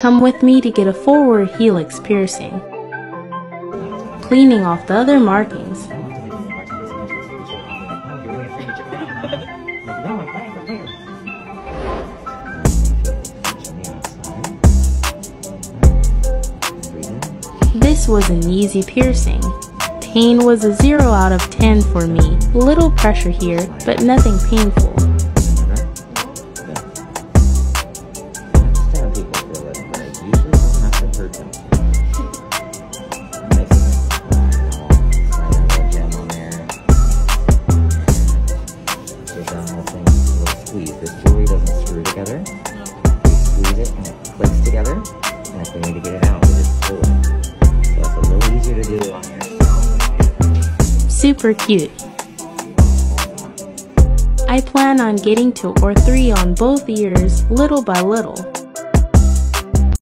Come with me to get a forward helix piercing. Cleaning off the other markings. This was an easy piercing. Pain was a 0 out of 10 for me. Little pressure here, but nothing painful. Thing little squeeze. This jewelry doesn't screw together. Squeeze it and it clicks together. And if we need to get it out, we just pull it. So it's a little easier to do on. Super cute. I plan on getting two or three on both ears little by little.